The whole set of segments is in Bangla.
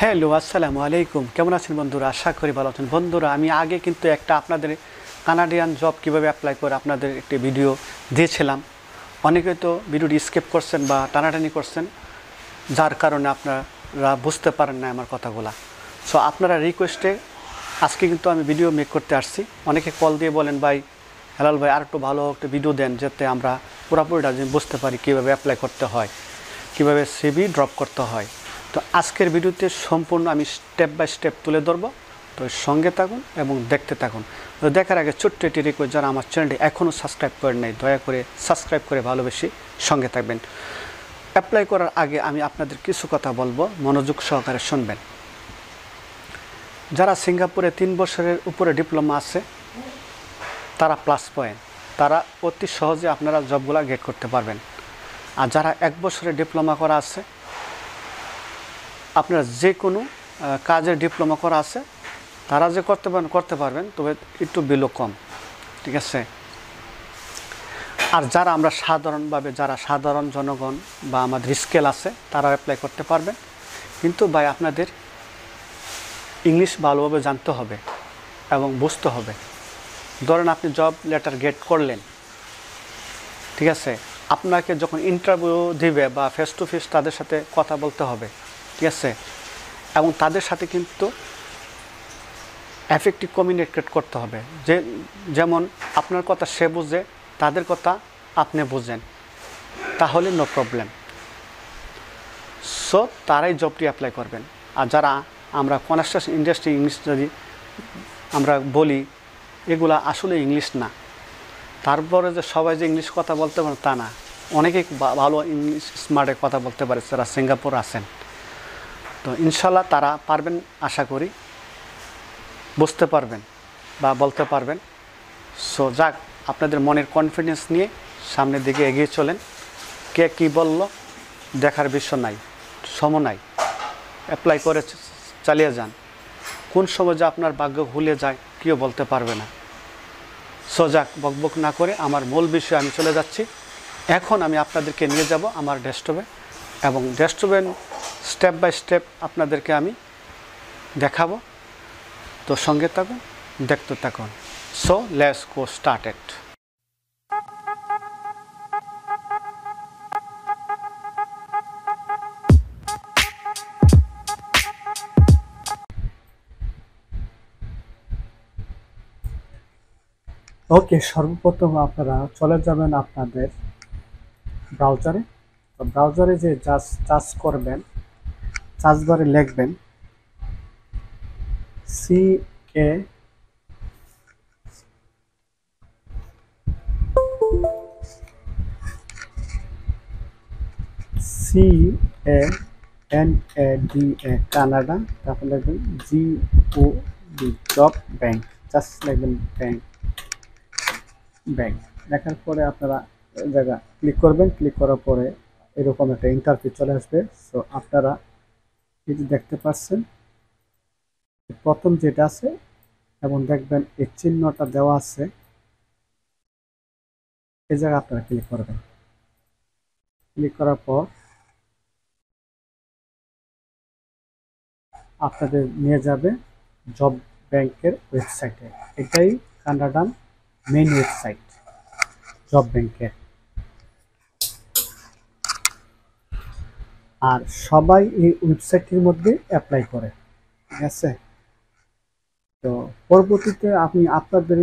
হ্যালো, আসসালামু আলাইকুম। কেমন আছেন বন্ধুরা? আশা করি ভালো আছেন। বন্ধুরা, আমি আগে কিন্তু একটা আপনাদের কানাডিয়ান জব কীভাবে অ্যাপ্লাই করে আপনাদের একটি ভিডিও দিয়েছিলাম। অনেকে তো ভিডিওটি স্কেপ করছেন বা টানাটানি করছেন, যার কারণে আপনারা বুঝতে পারেন না আমার কথাগুলা। সো আপনারা রিকোয়েস্টে আজকে কিন্তু আমি ভিডিও মেক করতে আসছি। অনেকে কল দিয়ে বলেন, ভাই, হেলাল ভাই আর একটু ভালো একটা ভিডিও দেন, যাতে আমরা পুরোপুরিটা বুঝতে পারি কীভাবে অ্যাপ্লাই করতে হয়, কীভাবে সিবি ড্রপ করতে হয়। তো আজকের ভিডিওতে সম্পূর্ণ আমি স্টেপ বাই স্টেপ তুলে ধরবো। তো সঙ্গে থাকুন এবং দেখতে থাকুন। তো দেখার আগে ছোট্ট একটি রিকোয়েস্ট যারা আমার চ্যানেলটি এখনও সাবস্ক্রাইব করেন নাই, দয়া করে সাবস্ক্রাইব করে ভালোবেসে সঙ্গে থাকবেন। অ্যাপ্লাই করার আগে আমি আপনাদের কিছু কথা বলব, মনোযোগ সহকারে শুনবেন। যারা সিঙ্গাপুরে তিন বছরের উপরে ডিপ্লোমা আছে, তারা প্লাস পয়েন্ট তারা অতি সহজে আপনারা জবগুলো গেট করতে পারবেন। আর যারা এক বছরের ডিপ্লোমা করা আছে আপনারা যে কোনো কাজের ডিপ্লোমা করা আছে, তারা যে করতে পারেন করতে পারবেন, তবে একটু বিলো কম, ঠিক আছে? আর যারা আমরা সাধারণভাবে, যারা সাধারণ জনগণ বা আমাদের স্কেল আছে, তারা অ্যাপ্লাই করতে পারবেন। কিন্তু ভাই, আপনাদের ইংলিশ ভালোভাবে জানতে হবে এবং বুঝতে হবে। ধরেন আপনি জব লেটার গেট করলেন, ঠিক আছে? আপনাকে যখন ইন্টারভিউ দিবে বা ফেস টু ফেস তাদের সাথে কথা বলতে হবে ঠিক আছে? এবং তাদের সাথে কিন্তু এফেক্টিভ কমিউনিকেট করতে হবে। যে, যেমন আপনার কথা সে বুঝে, তাদের কথা আপনি বুঝেন। তাহলে নো প্রবলেম সো তারাই জবটি অ্যাপ্লাই করবেন। আর যারা আমরা কনস্ট্রাকশন ইন্ডাস্ট্রি ইংলিশ যদি আমরা বলি, এগুলা আসলে ইংলিশ না। তারপরে যে সবাই যে ইংলিশ কথা বলতে পারে তা না। অনেকেই ভালো ইংলিশ স্মার্টে কথা বলতে পারে, যারা সিঙ্গাপুর আছেন। তো ইনশাল্লাহ তারা পারবেন, আশা করি। বুঝতে পারবেন বা বলতে পারবেন। সো যাক, আপনাদের মনের কনফিডেন্স নিয়ে সামনের দিকে এগিয়ে চলেন। কে কী বলল, দেখার বিষয় নাই সম নাই। অ্যাপ্লাই করে চালিয়ে যান। কোন সময় যে আপনার ভাগ্য ভুলে যায়, কেউ বলতে পারবে না। সজাক বকবক না করে আমার মূল বিষয়ে আমি চলে যাচ্ছি। এখন আমি আপনাদেরকে নিয়ে যাব আমার ডেস্কটপে এবং ডেস্কটপে স্টেপ বাই স্টেপ আপনাদেরকে আমি দেখাবো। তো সঙ্গে থাকুন, দেখতে থাকুন। So, let's go started. Okay সর্বপ্রথম আপনারা চলে যাবেন আপনাদের ব্রাউজারে তো ব্রাউজারে যে জাস্ট চার্জ করবেন চার্জ বারে লিখবেন C K C A N A D A Canada তারপর লিখবেন G O D job bank just লিখবেন ব্যাংক ব্যাংক দেখার পরে আপনারা জায়গা ক্লিক করবেন ক্লিক করার পরে এরকম একটা ইন্টারভিউ চলে আসবে। সো আপনারা যে দেখতে পাচ্ছেন, প্রথম যেটা আছে, এবং দেখবেন এই চিহ্নটা দেওয়া আছে, এই জায়গায় আপনারা ক্লিক করবেন। ক্লিক করার পর আপনাদের নিয়ে যাবে জব ব্যাংকের ওয়েবসাইটে এটাই কানাডান মেইন ওয়েবসাইট জব ব্যাংকের আর সবাই এই ওয়েবসাইটের মধ্যে অ্যাপ্লাই করে, ঠিক আছে? তো পরবর্তীতে আমি আপনাদের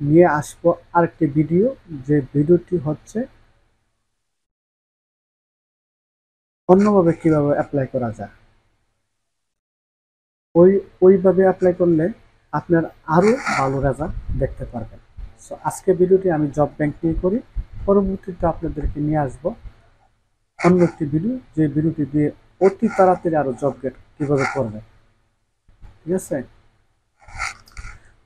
নিয়ে আসব আরেকটি ভিডিও যে ভিডিওটি হচ্ছে অন্যভাবে কীভাবে অ্যাপ্লাই করা যায়। ওই, ওইভাবে অ্যাপ্লাই করলে আপনার আরও ভালো রেজাল্ট দেখতে পারবেন। সো আজকে ভিডিওটি আমি জব ব্যাংক নিয়ে করি, পরবর্তীতে আপনাদেরকে নিয়ে আসব অন্য একটি ভিডিও যে ভিডিওটি দিয়ে অতি তাড়াতাড়ি আরও জব গেট কীভাবে করবে। ঠিক আছে?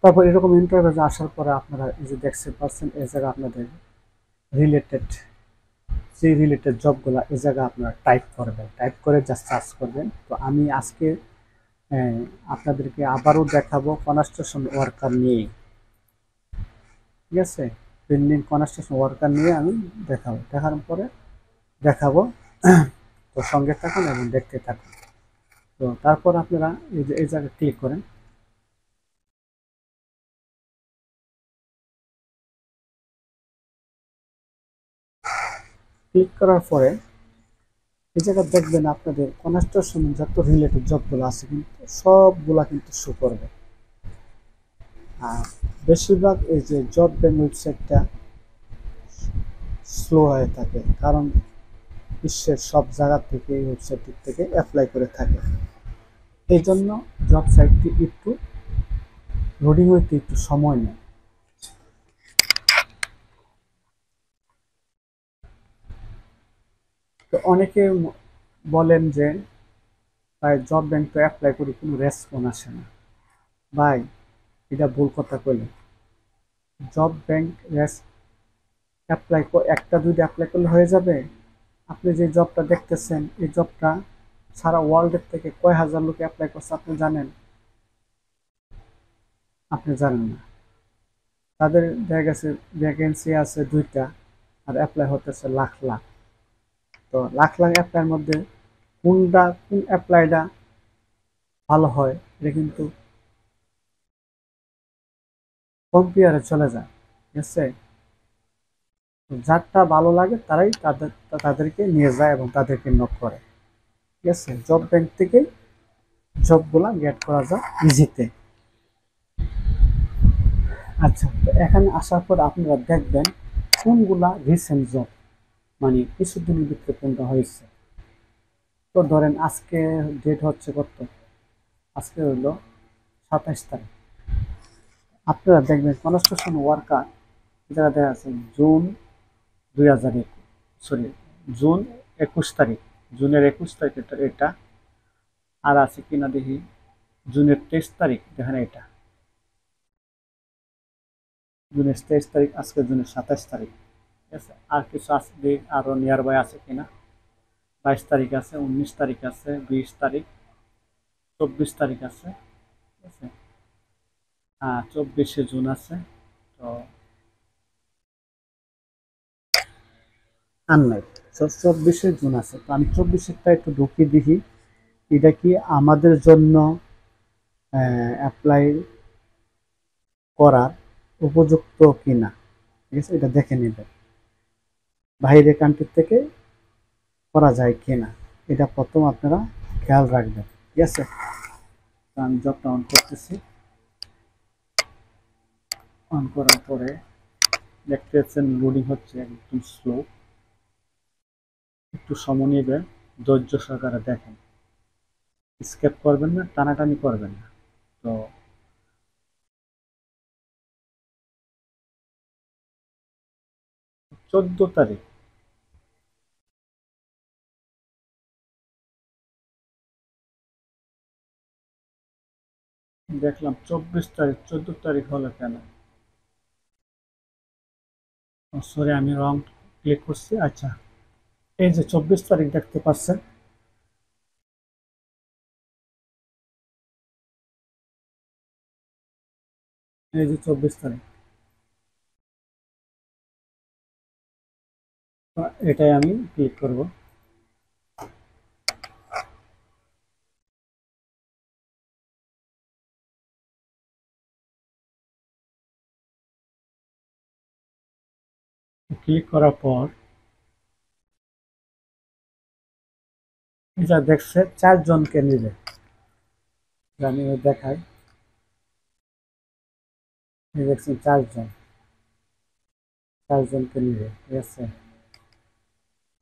তারপর এরকম ইন্টারভিউ আসার পরে আপনারা এই যে দেখতে পাচ্ছেন, এই জায়গায় আপনাদের রিলেটেড যে রিলেটেড জবগুলো এই জায়গায় আপনারা টাইপ করবেন। টাইপ করে জাস্ট সার্চ করবেন। তো আমি আজকে আপনাদেরকে আবারও দেখাবো কনস্ট্রাকশন ওয়ার্কার নিয়ে। ঠিক আছে? বিল্ডিং কনস্ট্রাকশন ওয়ার্কার নিয়ে আমি দেখাবো। দেখার পরে দেখাবো। তো সঙ্গে থাকুন এবং দেখতে থাকুন। তো তারপর আপনারা এই যে, এই জায়গায় ক্লিক করেন। ক্লিক করার পরে এই জায়গায় দেখবেন আপনাদের কনস্ট্রাকশন যত রিলেটেড জবগুলো আছে কিন্তু সবগুলা কিন্তু শো করবে। আর বেশিরভাগ এই যে জব ব্যাংক ওয়েবসাইটটা স্লো হয়ে থাকে। কারণ বিশ্বের সব জায়গা থেকে, এই ওয়েবসাইটটি থেকে অ্যাপ্লাই করে থাকে। এই জন্য জব সাইটটি একটু লোডিং হইতে একটু সময় নেয়। তো অনেকে বলেন যে, ভাই জব ব্যাংক তো অ্যাপ্লাই করি কোনো রেসপন্স আসে না। ভাই, এটা ভুল কথা কইলেন। জব ব্যাংক রেস অ্যাপ্লাই একটা দুইটা অ্যাপ্লাই করলে হয়ে যাবে? আপনি যে জবটা দেখতেছেন, এই জবটা সারা ওয়ার্ল্ডের থেকে কয় হাজার লোক অ্যাপ্লাই করছে আপনি জানেন? আপনি জানেন না। তাদের দেখা গেছে ভ্যাকেন্সি আছে দুইটা আর অ্যাপ্লাই হতেছে লাখ লাখ। তো লাখ লাখ অ্যাপ্লাইয়ের মধ্যে কোনটা, কোন অ্যাপ্লাইটা ভালো হয়, এটা কিন্তু কম্পিয়ারে চলে যায়, ঠিক আছে? যারটা ভালো লাগে তারাই তাদের, তাদেরকে নিয়ে যায় এবং তাদেরকে নক করে। ঠিক আছে? জব ব্যাংক থেকেই জবগুলা গেট করা যায় ইজিতে আচ্ছা তো এখানে আসার পর আপনারা দেখবেন কোনগুলা রিসেন্ট জব মানে কিছুদিনের ভিতরে কোনটা হয়েছে। তো ধরেন আজকে ডেট হচ্ছে কত? আজকে হইল সাতাইশ তারিখ। আপনারা দেখবেন কনস্ট্রাকশন ওয়ার্কার যারা দেখা আছে জুন দুই হাজার একুশ সরি জুন একুশ তারিখ। জুনের একুশ তারিখ এটা। আর আছে কিনা দেখি? জুনের তেইশ তারিখ, দেখেন এটা। জুনের তেইশ তারিখ, আজকে জুনের সাতাইশ তারিখ। ঠিক আছে? আর কিছু আছে আরও নিয়ার বাই আছে কিনা বাইশ তারিখ আছে, উনিশ তারিখ আছে, বিশ তারিখ, চব্বিশ তারিখ আছে। ঠিক আছে? হ্যাঁ চব্বিশে জুন আছে, তো চব্বিশে জুন আছে। তো আমি চব্বিশেরটা একটু ঢুকিয়ে দেখি এটা কি আমাদের জন্য অ্যাপ্লাই করার উপযুক্ত কিনা? ঠিক আছে, এটা দেখে নেবেন। বাইরে কান্ট্রি থেকে করা যায় কিনা? এটা প্রথম আপনারা খেয়াল রাখবেন। ঠিক আছে? আমি জবটা অন করতেছি। অন করার পরে দেখতে পাচ্ছেন লোডিং হচ্ছে একদম স্লো একটু সময় ধৈর্য সহকারে দেখেন। স্কেপ করবেন না, টানাটানি করবেন না। তো চোদ্দ তারিখ। দেখলাম চব্বিশ তারিখ, চোদ্দ তারিখ হলো কেন? সরি আমি রং ক্লিক করছি। আচ্ছা। এই যে চব্বিশ তারিখ দেখতে পাচ্ছেন। এই যে চব্বিশ তারিখ। এটাই আমি ক্লিক করব। ক্লিক করার পর এটা দেখছে, চারজনকে নিবে আমি দেখাই দেখছেন চারজন। চারজনকে নিবে ঠিক আছে?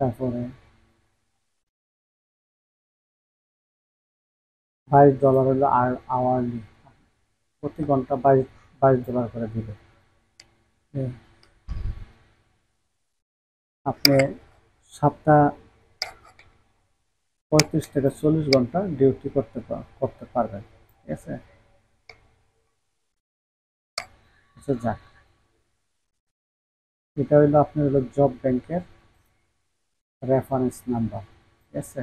তারপরে বাইশ ডলার হলো আর আওয়ারলি প্রতি ঘণ্টা বাইশ বাইশ ডলার করে দিবে। আপনি সপ্তাহ পঁয়ত্রিশ থেকে চল্লিশ ঘণ্টা ডিউটি করতে করতে পারবেন ঠিক আছে? আচ্ছা যাক। এটা হইল আপনার হলো জব ব্যাংকের রেফারেন্স নাম্বার ঠিক আছে?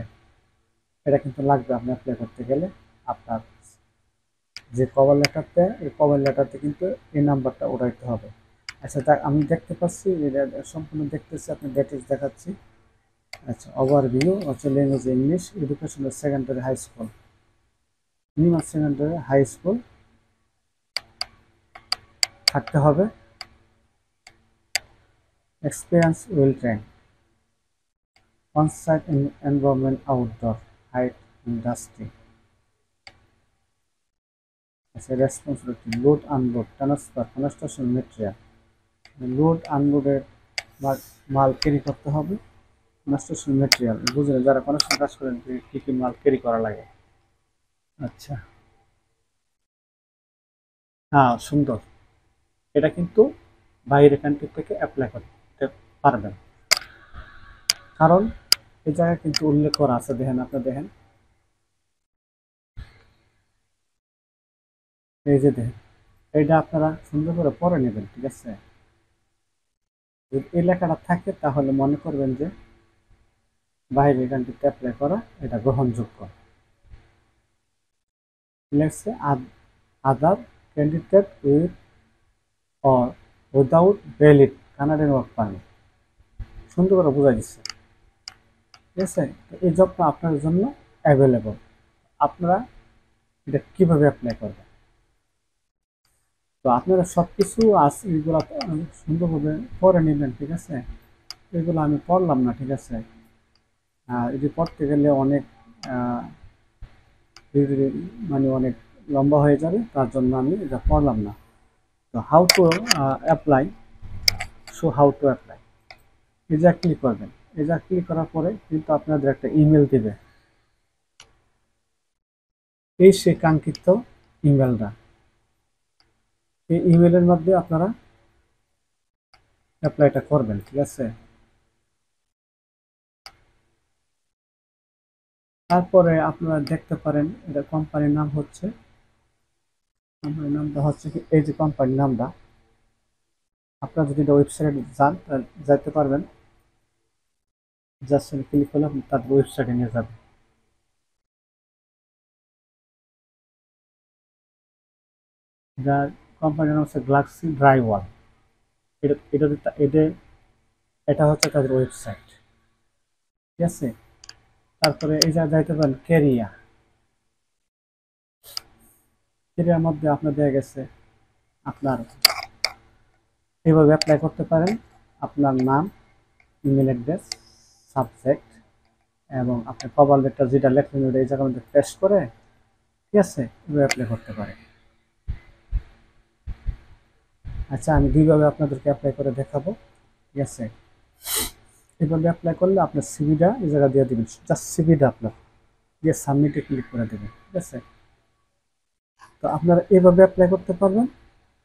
এটা কিন্তু লাগবে আপনি অ্যাপ্লাই করতে গেলে আপনার যে কভার লেটারতে এই কভার লেটারতে কিন্তু এই নাম্বারটা উঠাইতে হবে। আচ্ছা আমি দেখতে পাচ্ছি সম্পূর্ণ দেখতেছি আপনি ডিটেলস দেখাচ্ছি। আচ্ছা ওভারভিউ আচ্ছা language English education secondary high school minimum secondary high school থাকতে হবে। Experience well train concert in environment outdoor height industry আচ্ছা responsibility load unload transfer construction material load আনলোডের মাল ক্যারি করতে হবে। কনস্ট্রাকশন মেটেরিয়াল বুঝলেন? যারা কনস্ট্রাকশন কাজ করেন, কী কী মাল ক্যারি করা লাগে? আচ্ছা। হ্যাঁ সুন্দর। এটা কিন্তু বাইরের কান্ট্রি থেকে অ্যাপ্লাই করতে পারবেন। কারণ এই জায়গায় কিন্তু উল্লেখ করা আছে, দেখেন আপনি দেখেন। এই যে দেখেন এইটা আপনারা সুন্দর করে পরে নেবেন, ঠিক আছে? যদি এই লেখাটা থাকে, তাহলে মনে করবেন যে বাইরে কান্ট্রিতে অ্যাপ্লাই করা, এটা গ্রহণযোগ্য। লেখছে other candidate with or without valid Canadian work permit সুন্দর করে বোঝা দিচ্ছে। ঠিক আছে? এই জবটা আপনার জন্য অ্যাভেলেবল আপনারা এটা কীভাবে অ্যাপ্লাই করবেন? তো আপনারা সব কিছু আছে এগুলো সুন্দরভাবে পড়ে নেবেন, ঠিক আছে? এগুলো আমি পড়লাম না, ঠিক আছে? এটি পড়তে গেলে অনেক মানে অনেক লম্বা হয়ে যাবে, তার জন্য আমি এটা পড়লাম না। তো how to apply so how to apply যা ক্লিক করবেন। যা ক্লিক করার পরে কিন্তু আপনাদের একটা ইমেল দিবে। এই সে কাঙ্ক্ষিত ইমেলটা এই ইমেলের মধ্যে আপনারা অ্যাপ্লাইটা করবেন, ঠিক আছে? তারপরে আপনারা দেখতে পারেন, এটা কোম্পানির নাম হচ্ছে কোম্পানির নামটা হচ্ছে কি, এই যে কোম্পানির নামটা, আপনারা যদি এটা ওয়েবসাইটে যান যাইতে পারবেন। জাস্ট ক্লিক করলে আপনি তাদের ওয়েবসাইটে নিয়ে যাবেন। যার কোম্পানির নাম হচ্ছে গ্লাক্সি ড্রাইওয়াল এটা এটা এটা এটা হচ্ছে তাদের ওয়েবসাইট ঠিক আছে? তারপরে এই যা যাইতে পারেন, কেরিয়া। কেরিয়ার মধ্যে আপনার দেয়া গেছে আপনার, এইভাবে অ্যাপ্লাই করতে পারেন। আপনার নাম ইমেল অ্যাড্রেস সাবজেক্ট এবং আপনি কভার লেটার যেটা লেখলেন ওটা এই জায়গার মধ্যে পেস্ট করে, ঠিক আছে? এভাবে অ্যাপ্লাই করতে পারেন। আচ্ছা আমি দুইভাবে আপনাদেরকে অ্যাপ্লাই করে দেখাবো, ঠিক আছে? এইভাবে অ্যাপ্লাই করলে আপনার সিভিটা এই জায়গা দিয়ে দেবেন। জাস্ট সিভিটা আপনার দিয়ে সাবমিটে ক্লিক করে দেবেন, ঠিক আছে? তো আপনারা এভাবে অ্যাপ্লাই করতে পারবেন,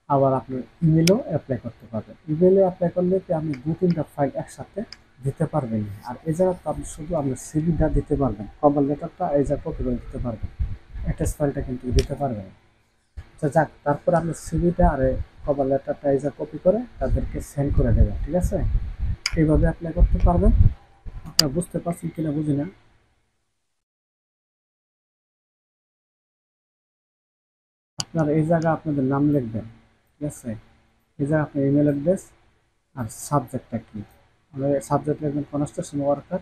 আবার আপনি ইমেলও অ্যাপ্লাই করতে পারবেন। ইমেলে অ্যাপ্লাই করলে কি আপনি দু, তিনটা ফাইল একসাথে দিতে পারবেন? আর এই জায়গা তো আপনি শুধু আপনার সিভিটা দিতে পারবেন কভার লেটারটা এই জায়গা কপি করে দিতে পারবেন অ্যাটাচ ফাইলটা কিন্তু দিতে পারবেন। তো যাক, তারপর আপনি সিভিটা আর কভার লেটারটা এই জায়গা কপি করে তাদেরকে সেন্ড করে দেবেন, ঠিক আছে? এইভাবে অ্যাপ্লাই করতে পারবেন। আপনারা বুঝতে পারছেন কিনা বুঝি না। আপনার এই জায়গা আপনাদের নাম লিখবেন, ঠিক আছে? এই জায়গা আপনার ইমেল অ্যাড্রেস আর সাবজেক্টটা কি? আমাদের সাবজেক্ট লিখবেন কনস্ট্রাকশন ওয়ার্কার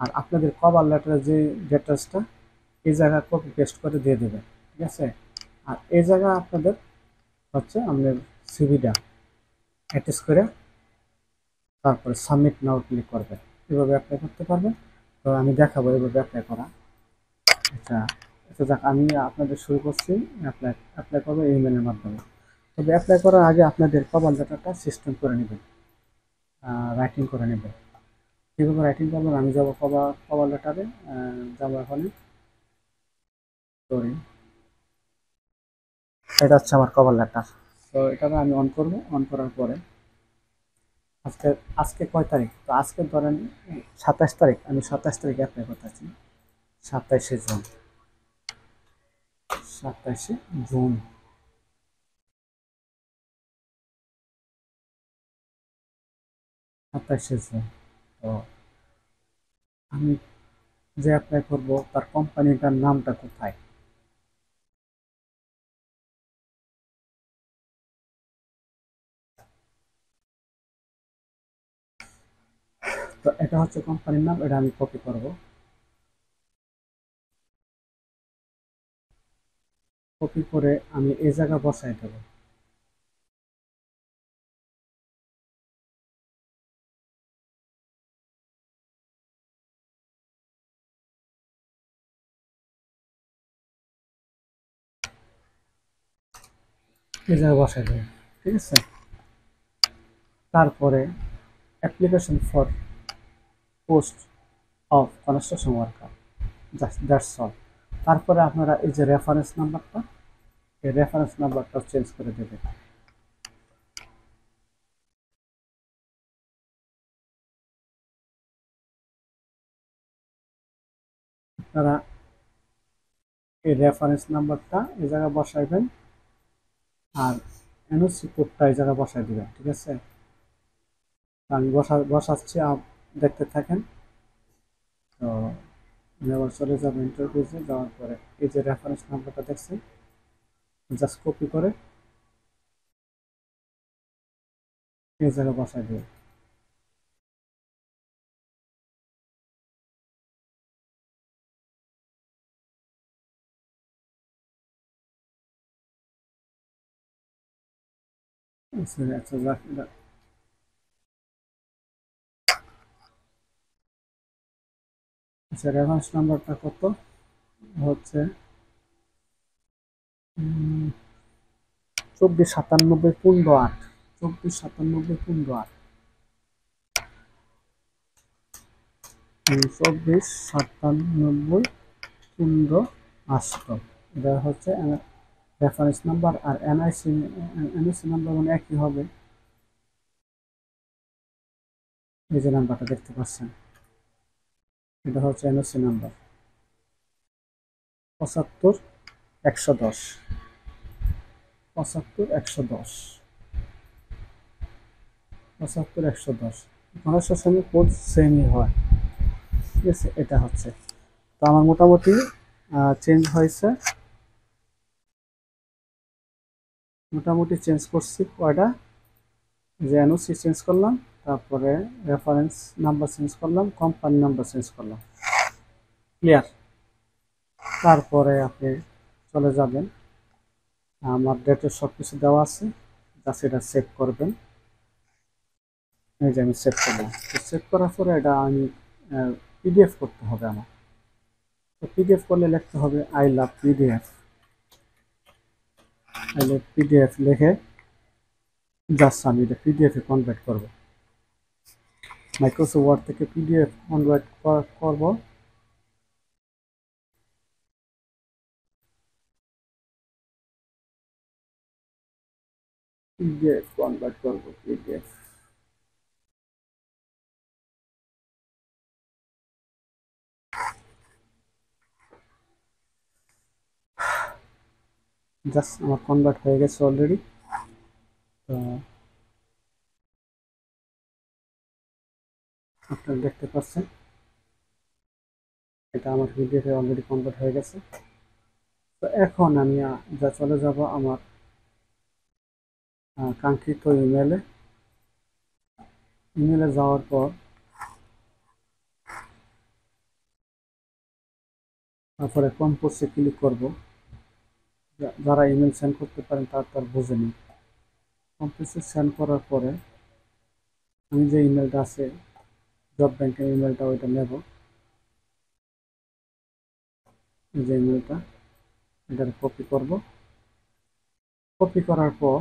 আর আপনাদের কভার লেটারের যে ডিটেলসটা এই জায়গা কপি পেস্ট করে দিয়ে দেবেন, ঠিক আছে? আর এই জায়গা আপনাদের হচ্ছে আপনার সিভিটা অ্যাটাচ করে তারপরে সাবমিট নাও ক্লিক করবেন। এভাবে অ্যাপ্লাই করতে পারবেন। তো আমি দেখাবো এভাবে অ্যাপ্লাই করা। আচ্ছা আচ্ছা যাক, আমি আপনাদের শুরু করছি। অ্যাপ্লাই অ্যাপ্লাই করব ইমেলের মাধ্যমে। তবে অ্যাপ্লাই করার আগে আপনাদের কভার লেটারটা সিস্টেম করে নেবেন। রাইটিং করে নেবেন। কীভাবে রাইটিং করবেন আমি যাব কভার কভার লেটারে যাব এখানে। সরি এটা হচ্ছে আমার কভার লেটার তো এটাকে আমি অন করব। অন করার পরে আজকে আজকে কয় তারিখ? তো আজকে ধরেন সাতাশ তারিখ, আমি সাতাশ তারিখে অ্যাপ্লাই করতেছি সাতাইশে জুন। সাতাইশে জুন। সাতাইশে জুন। তো আমি যে অ্যাপ্লাই করব, তার কোম্পানিটার নামটা কোথায়? তো এটা হচ্ছে কোম্পানির নাম, এটা আমি কপি করব। কপি করে আমি এই জায়গা বসাই দেব। এই জায়গায় বসাই দেব, ঠিক আছে? তারপরে application for post of construction worker that's all তারপরে আপনারা এই যে রেফারেন্স নাম্বারটা এই রেফারেন্স নাম্বারটা চেঞ্জ করে দেবেন। আপনারা এই রেফারেন্স নাম্বারটা এই জায়গায় বসাইবেন, আর এনওসি কোডটা এই জায়গায় বসাই দিবেন, ঠিক আছে? আমি বসা, বসাচ্ছি দেখতে থাকেন। তো আবার চলে যাব ইন্টারভিউতে যাওয়ার পরে এই যে রেফারেন্স নাম্বারটা দেখছেন জাস্ট কপি করে এই জায়গায় বসাই দিয়ে আচ্ছা আচ্ছা যাক যাক। আচ্ছা রেফারেন্স নাম্বারটা কত? হচ্ছে চব্বিশ সাতানব্বই পনেরো আট। চব্বিশ সাতানব্বই পনেরো আট। চব্বিশ সাতানব্বই পনেরো আষ্ট। এটা হচ্ছে রেফারেন্স নাম্বার আর এনআইসি এনআইসি নাম্বার মানে একই হবে। এই যে নাম্বারটা দেখতে পাচ্ছেন। এটা হচ্ছে এনওসি নাম্বার। পঁচাত্তর একশো দশ। পঁচাত্তর একশো দশ। পঁচাত্তর একশো দশ। মানুষের সঙ্গে কোড সেমই হয়। ঠিক আছে, এটা হচ্ছে। তো আমার মোটামুটি চেঞ্জ হয়েছে। মোটামুটি চেঞ্জ করছি কয়টা? যে এনওসি চেঞ্জ করলাম। তারপরে রেফারেন্স নাম্বার চেঞ্জ করলাম কোম্পানি নাম্বার চেঞ্জ করলাম। ক্লিয়ার তারপরে আপনি চলে যাবেন। আমার ডেটের সব কিছু দেওয়া আছে জাস্ট এটা সেভ করবেন। এই যে আমি সেভ করলাম। সেভ করার পরে এটা আমি পিডিএফ করতে হবে আমার। তো পিডিএফ করলে লিখতে হবে I love PDF I love PDF লিখে জাস্ট আমি এটা পিডিএফে কনভার্ট করব। মাইক্রোসফট ওয়ার্ড থেকে পিডিএফ কনভার্ট করব পিডিএফ কনভার্ট করব পিডিএফ জাস্ট আমার কনভার্ট হয়ে গেছে অলরেডি তো আপনারা দেখতে পাচ্ছেন। এটা আমার ভিডিওতে অলরেডি কনভার্ট হয়ে গেছে। তো এখন আমি যা চলে যাব আমার কাঙ্ক্ষিত ইমেলে ইমেলে যাওয়ার পর, তারপরে কম্পোজে ক্লিক করব। যারা ইমেল সেন্ড করতে পারেন, তার তার বুঝে নিন কম্পোজে সেন্ড করার পরে, আমি যে ইমেলটা আছে জব ব্যাংকের ইমেলটা ওইটা নেব। যে ইমেলটা এটা কপি করব। কপি করার পর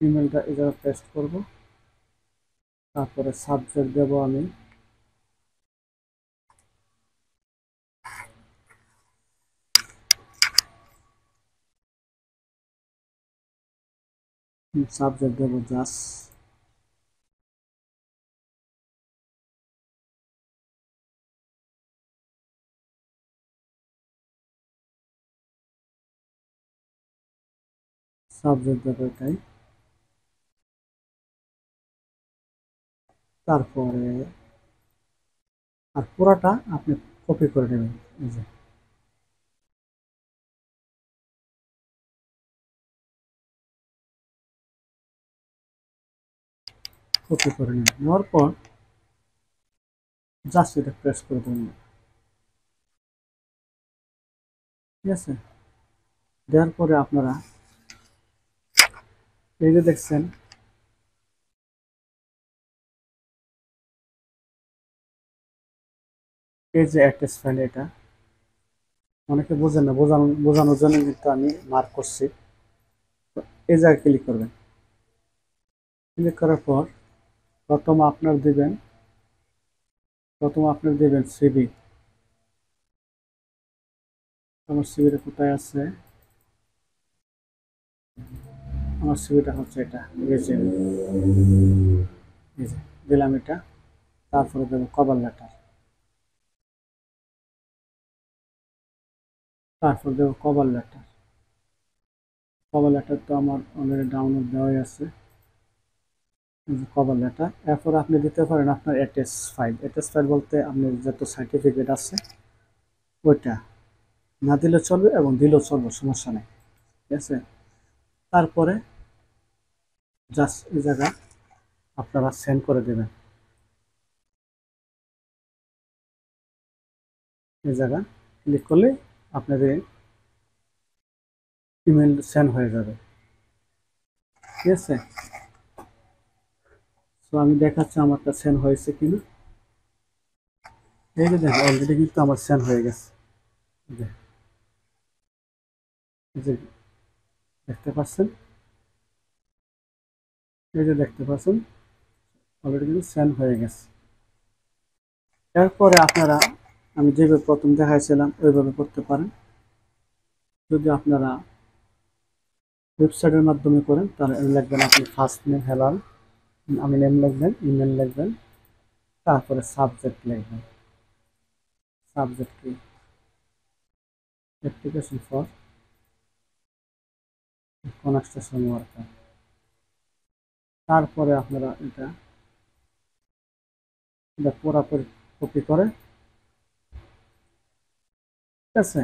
ইমেলটা জায়গায় পেস্ট করব। তারপরে সাবজেক্ট দেব আমি। সাবজেক্ট দেব জাস সাবজেক্ট দেব এটাই তারপরে আর পুরাটা আপনি কপি করে নেবেন, এই যে। কপি করে নেবেন নেওয়ার পর জাস্ট এটা প্রেস করে দেবেন। ঠিক আছে? দেওয়ার পরে আপনারা এই যে দেখছেন, এই যে অ্যাটেস ফাইল এটা, অনেকে বোঝেন না, বোঝানো, বোঝানোর জন্য কিন্তু আমি মার্ক করছি। এই জায়গায় ক্লিক করবেন। ক্লিক করার পর প্রথম আপনার দিবেন, প্রথম আপনার দিবেন সিবি। আমার সিবিটা কোথায় আছে? আমার সিবিটা হচ্ছে এটা যে। দিলাম এটা, তারপরে দেবো কভার লেটার তারপর দেবো কভার লেটার কভার লেটার তো আমার অলরেডি ডাউনলোড দেওয়াই আছে। কভার লেটার এরপর আপনি দিতে পারেন আপনার অ্যাটেস ফাইল অ্যাটেস ফাইল বলতে আপনার যত সার্টিফিকেট আছে, ওইটা। না দিলে চলবে এবং দিলেও চলবে, সমস্যা নেই। ঠিক আছে? তারপরে জাস্ট এই জায়গা আপনারা সেন্ড করে দেবেন। এই জায়গা ক্লিক করলে আপনাদের ইমেল সেন্ড হয়ে যাবে। ঠিক আছে? তো আমি দেখাচ্ছি আমারটা সেন্ড হয়েছে কিনা। এই যে দেখেন অলরেডি কিন্তু আমার সেন্ড হয়ে গেছে। দেখতে পাচ্ছেন? এই যে দেখতে পাচ্ছেন? অলরেডি কিন্তু সেন্ড হয়ে গেছে। এরপরে আপনারা, আমি যেভাবে প্রথম দেখাইছিলাম, ওইভাবে করতে পারেন। যদি আপনারা ওয়েবসাইটের মাধ্যমে করেন, তাহলে লাগবেন আপনি ফার্স্ট নেম হেলাল আমি নেম লিখবেন ইমেল লিখবেন, তারপরে সাবজেক্ট লিখবেন। সাবজেক্ট কি? অ্যাপ্লিকেশন ফর কনস্ট্রাকশন ওয়ার্কার তারপরে আপনারা এটা এটা পুরাপুরি কপি করে, ঠিক আছে?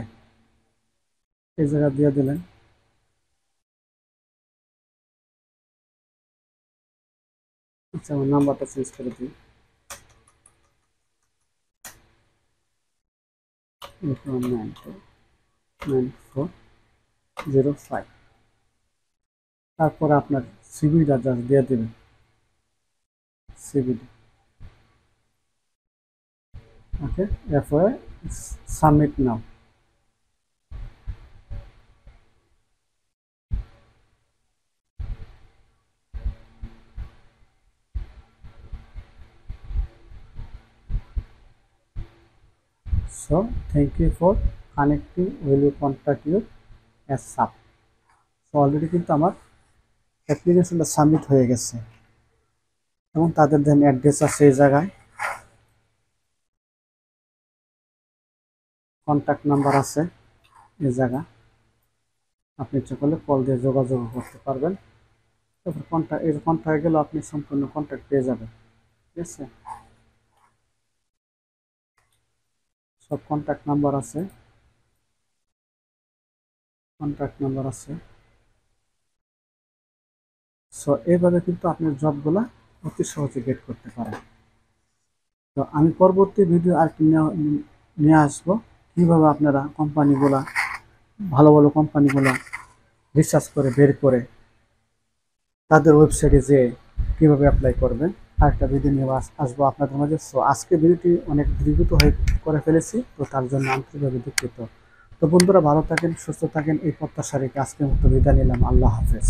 এই জায়গা দিয়ে দিলেন। আচ্ছা আমার নাম্বারটা চেঞ্জ করে দিই। Nine two nine four zero five. তারপরে আপনার সিভিটা জাস্ট দিয়ে দেবেন। সিভিটা। ওকে, এরপরে submit now thank you for connecting. Will you contact you as sub? So, already কিন্তু আমার অ্যাপ্লিকেশনটা সাবমিট হয়ে গেছে। এবং তাদের দেন অ্যাড্রেস আছে এই জায়গায়। কন্ট্যাক্ট নাম্বার আছে এই জায়গা। আপনি ইচ্ছে কল দিয়ে যোগাযোগ করতে পারবেন। তারপর কন্ট্যাক্ট এই কন্ট্যাক্ট গেলে, আপনি সম্পূর্ণ কন্ট্যাক্ট পেয়ে যাবেন। ঠিক আছে? সব কন্ট্যাক্ট নাম্বার আছে। কন্ট্যাক্ট নাম্বার আছে। সো এইভাবে কিন্তু আপনার জবগুলা অতি সহজে গেট করতে পারেন। তো আমি পরবর্তী ভিডিও আর কি নিয়ে আসব। কীভাবে আপনারা কোম্পানিগুলা ভালো ভালো কোম্পানিগুলো রিসার্চ করে, বের করে তাদের ওয়েবসাইটে যে কীভাবে অ্যাপ্লাই করবেন। আরেকটা ভিডিও নিয়ে আসব আপনাদের মাঝে। সো আজকে ভিডিওটি অনেক দীর্ঘিত হয়ে করে ফেলেছি, তো তার জন্য আন্তরিকভাবে দুঃখিত? তো বন্ধুরা, ভালো থাকেন, সুস্থ থাকেন, এই প্রত্যাশা রেখে আজকের মতো বিদায় নিলাম। আল্লাহ হাফেজ।